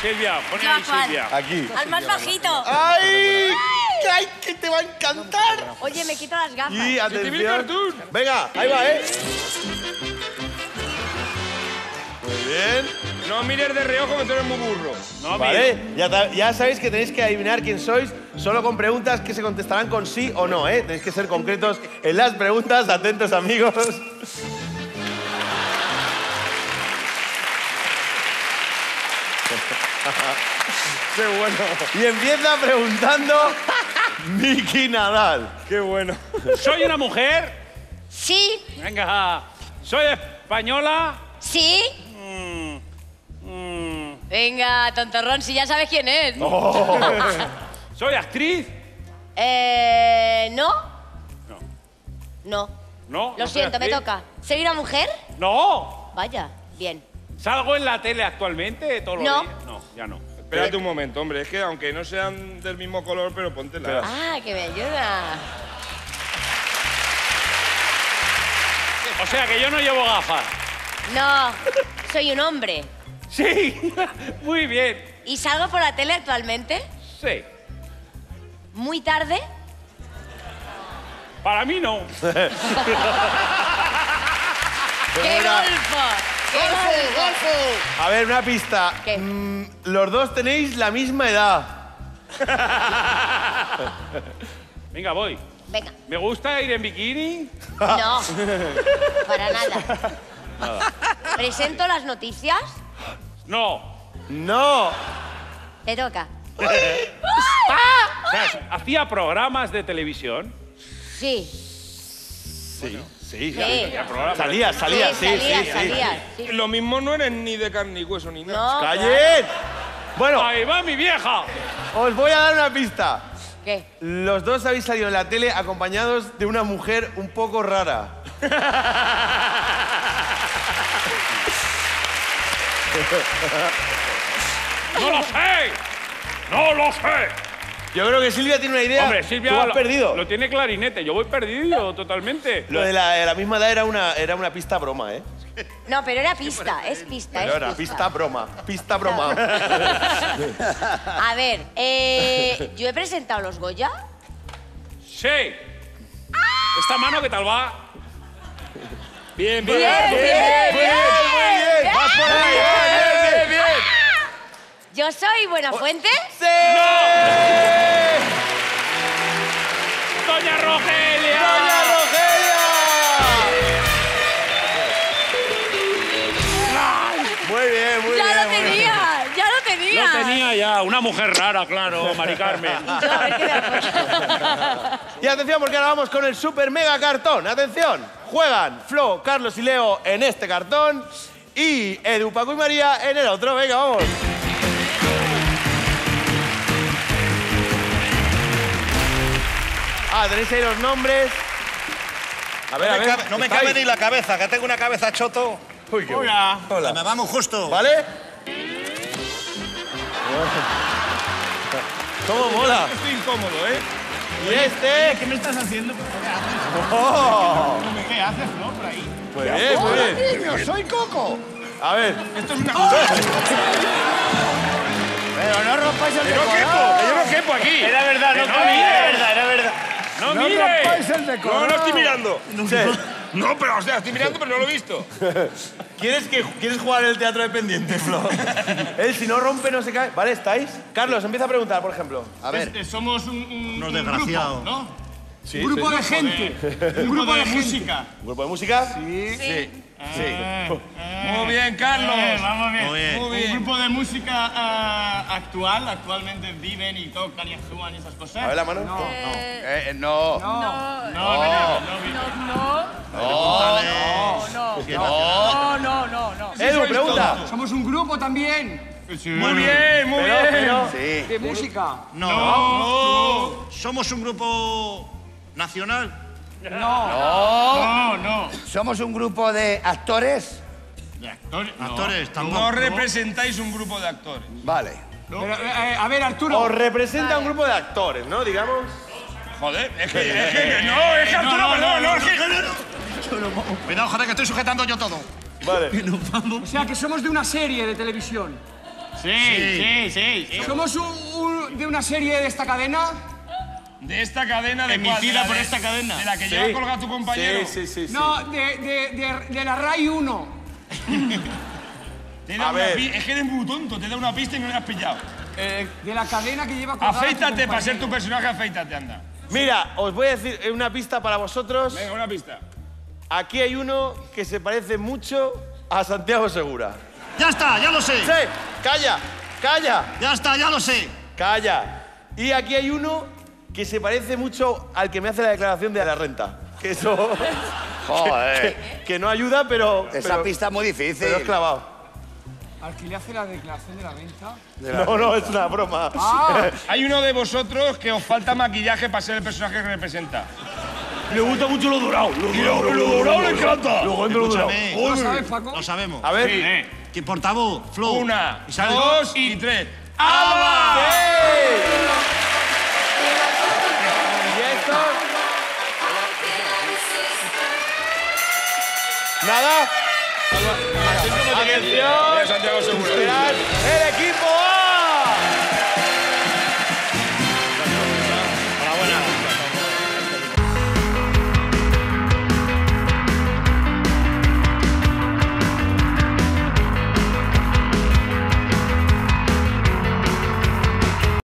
Silvia, pon ahí ¿cuál? Silvia. Aquí. Al más bajito. ¡Ay! ¡Ay, que te va a encantar! Oye, me quito las gafas. Y te atención. cartoon. Venga, ahí va, ¿eh? Muy bien. No mires de reojo que tú eres muy burro. No, mira. Vale, ya, ya sabéis que tenéis que adivinar quién sois, solo con preguntas que se contestarán con sí o no, ¿eh? Tenéis que ser concretos en las preguntas, atentos amigos. Qué bueno. Y empieza preguntando Miki Nadal. Qué bueno. ¿Soy una mujer? Sí, Venga. ¿Soy española? sí. Mm, Venga, tontorrón, si ya sabes quién es. ¿Soy actriz? Eh, ¿no? No. No. No. Lo no siento, me toca. ¿Soy una mujer? No. Vaya, bien. ¿Salgo en la tele actualmente todos los No. días? Ya no. Espérate un momento, hombre. Es que aunque no sean del mismo color, pero póntela. Ah, que me ayuda. O sea que yo no llevo gafas. No, soy un hombre. Sí. Muy bien. ¿Y salgo por la tele actualmente? Sí. ¿Muy tarde? Para mí no. ¡Qué golfo! A ver, una pista. ¿Qué? Mm, los dos tenéis la misma edad. Venga, voy. Venga, ¿Me gusta ir en bikini? no, para nada. ¿Presento las noticias? No. No. Te toca. ¿Hacía programas de televisión? Sí, Sí, sí. programas. Salía, salía, sí, sí, salía, sí. salía, sí. Lo mismo no eres ni de carne y hueso ni nada. No, ¡Callen! Bueno, ¡Ahí va mi vieja! os voy a dar una pista. ¿Qué? Los dos habéis salido en la tele acompañados de una mujer un poco rara. ¡No lo sé! ¡No lo sé! Yo creo que Silvia tiene una idea. Hombre, Silvia Tú has lo, perdido. lo tiene clarinete. Yo voy perdido totalmente. Lo de la, de la misma edad era una, era una pista broma, ¿eh? No, pero era pista, es pista, Pero es era pista broma. Pista broma. A ver, eh, yo he presentado los Goya. ¡Sí! ¿Esta mano qué tal va? Bien, bien. Bien, bien, Muy bien, muy bien. Vas por ahí, bien, bien, bien. Yo soy Buenafuente. ¡Sí! ¡Doña Rogelia! ¡Doña Rogelia! Muy bien, muy ya bien. lo muy bien. tenía, ya lo tenía. Lo tenía ya. Una mujer rara, claro, Mari Carmen. Y atención porque ahora vamos con el super mega cartón. Atención, juegan Flo, Carlos y Leo en este cartón y Edu, Paco y María en el otro. Venga, vamos. Ah, tenéis ahí los nombres. A ver, a No me ver. cabe- no me cabe ni la cabeza, que tengo una cabeza choto. Uy, qué Hola. Hola. Me vamos justo. ¿Vale? ¿Cómo mola? Estoy incómodo, ¿eh? Y este. ¿Qué me estás haciendo? ¡Oh! ¿Qué haces, no? Por ahí. Muy bien, muy bien. ¡Niño, soy Coco! A ver. Esto es una Pero no rompáis el ¡Que no quepo! decorado. ¡Que yo no quepo aquí! Era verdad, no, no cabía, mires. era verdad, era verdad. ¡No, No mire! el decorado. No, no estoy mirando. Sí. No, pero o sea, estoy mirando, pero no lo he visto. ¿Quieres, que, ¿Quieres jugar el teatro dependiente, Flo? Él, si no rompe, no se cae. ¿Vale? ¿Estáis? Carlos, empieza a preguntar, por ejemplo. A ver, Es- somos un, un, Unos un desgraciados. grupo, ¿no? Sí, un grupo de gente. Un grupo de música. ¿Un grupo de música? Sí. Sí. Muy bien, Carlos. Eh, vamos bien. Muy bien. Muy bien. Un grupo de música ah, actual, actualmente viven y tocan y actúan y esas cosas. A ver la mano. No, Eh, no. no, no, no, no, no, No, no, no, no. Edu, pregunta. Somos un grupo también. Muy bien, muy Pero, bien. pero. ¿De música? no. ¿Somos un grupo nacional? No, no. ¿Somos un grupo de actores? De actores. no. Actores, tampoco. No representáis un grupo de actores. Vale. Pero, eh, a ver, Arturo. Os representa un grupo de actores, ¿no? Digamos. Joder, es que, es que no, es que Arturo, no, perdón, no, no, es que... Cuidado, joder, que estoy sujetando yo todo. Vale. O sea, que somos de una serie de televisión. Sí, sí, sí. sí. ¿Somos un- un- de una serie de esta cadena? De esta cadena de cuál? Emitida De la por de- esta cadena. De la que Sí. lleva colgado tu compañero. Sí, sí, sí. sí. No, de, de, de, de la RAI 1. Te da A una ver. pi- Es que eres muy tonto, te da una pista y no la has pillado. Eh, de la cadena que lleva colgada tu Afeítate, para ser tu personaje, afeítate, anda. Mira, os voy a decir una pista para vosotros. Venga, una pista. Aquí hay uno que se parece mucho a Santiago Segura. Ya está, ya lo sé. ¡Sí! ¡Calla! ¡Calla! Ya está, ya lo sé. ¡Calla! Y aquí hay uno que se parece mucho al que me hace la declaración de la renta. Que eso. Joder. que, que no ayuda, pero. Esa pero- pista es muy difícil. Pero es clavado. Al que le hace la declaración de la venta. No, no, es una broma. Hay uno de vosotros que os falta maquillaje para ser el personaje que representa. Le gusta mucho lo dorado. Lo, dorado le encanta. Lo. ¿Lo sabes, Paco? Lo sabemos. A ver. Sí. Que portavoz, Flo. Una, dos y tres. ¡Ava! ¡Ey! Nada. Atención. Santiago Segura. El equipo